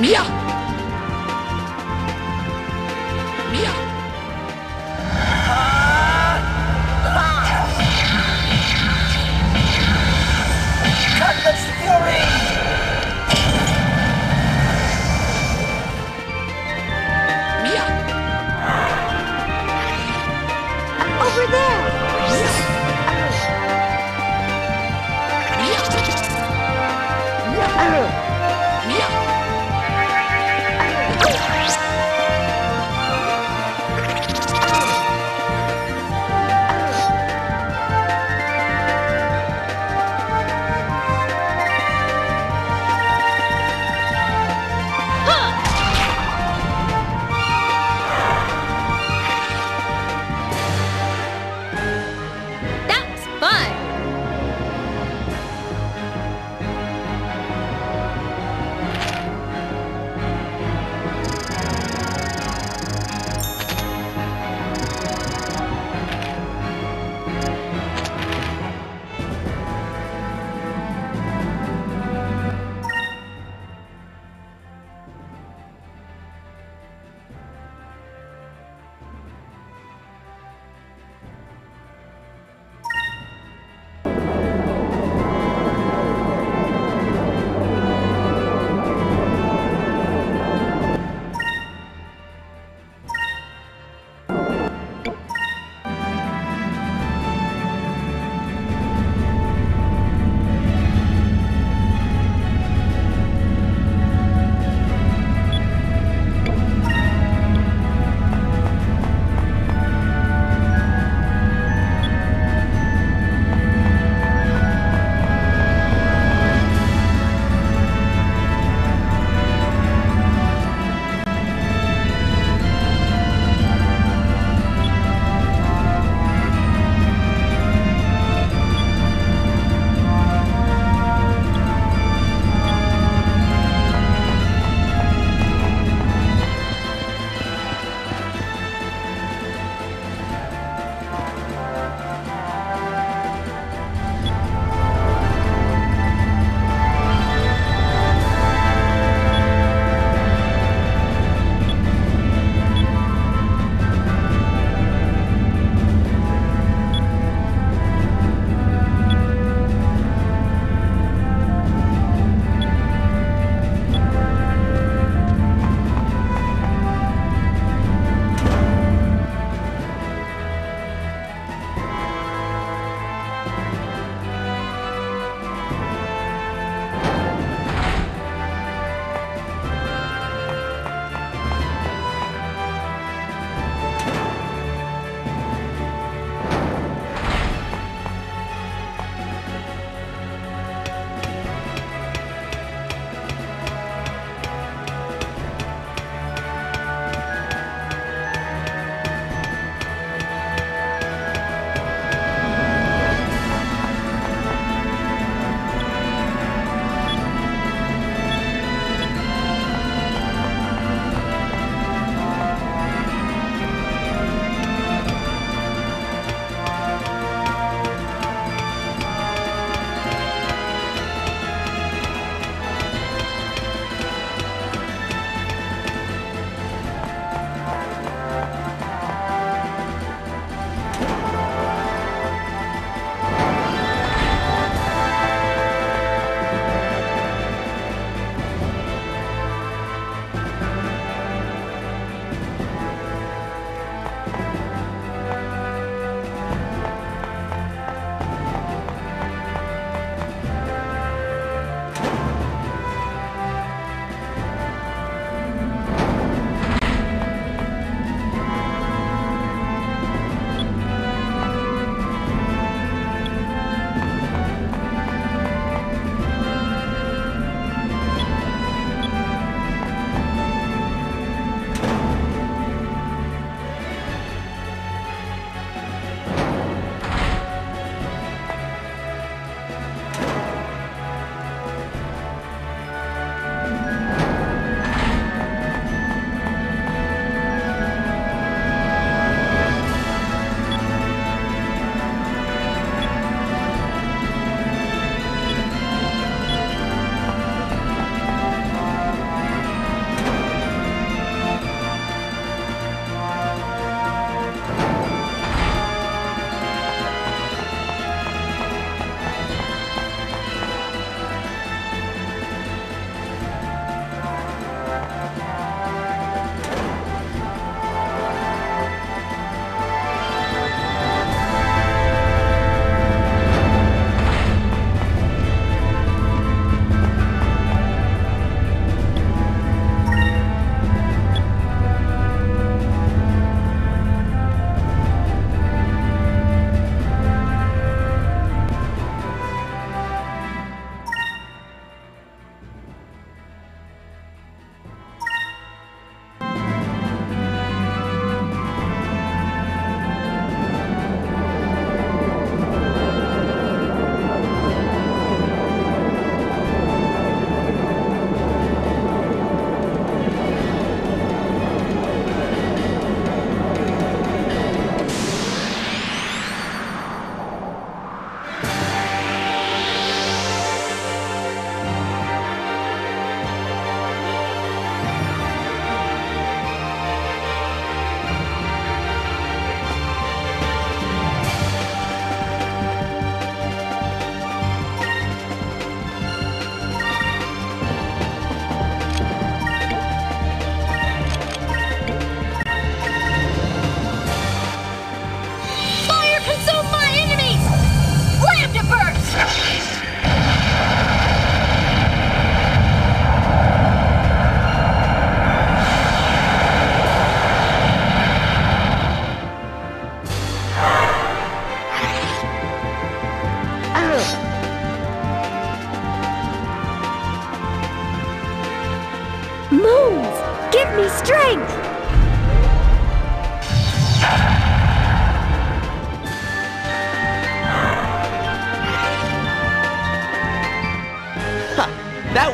不要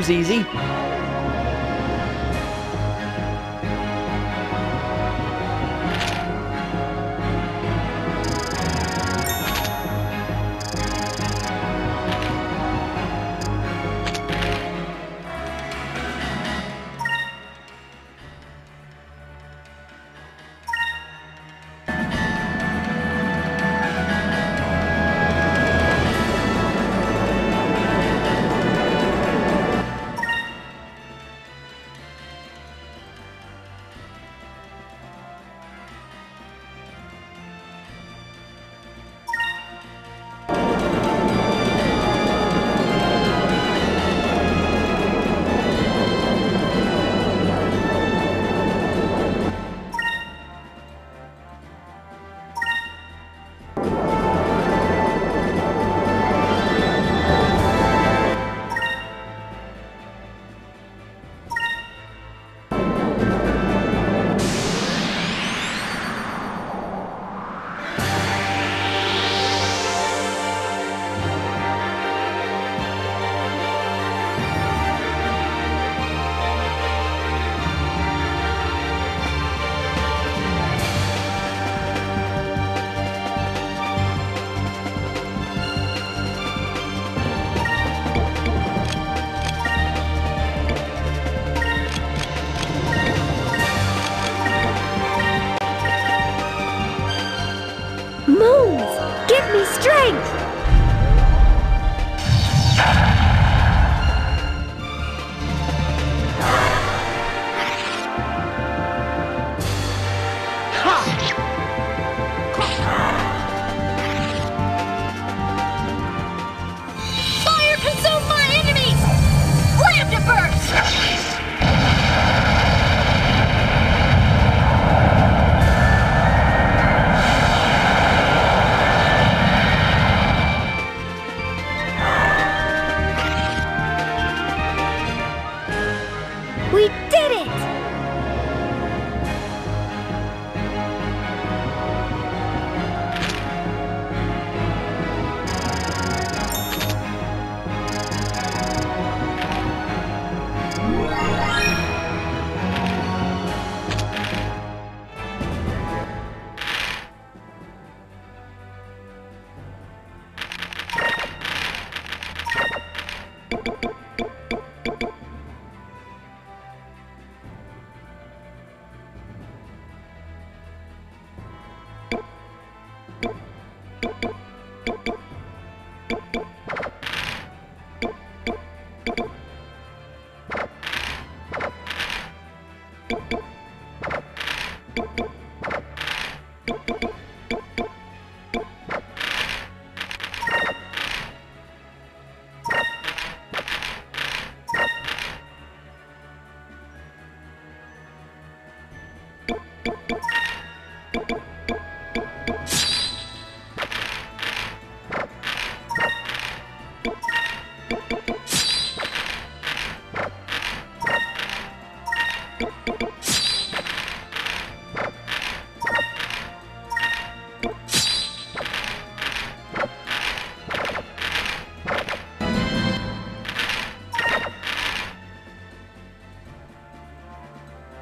was easy. Me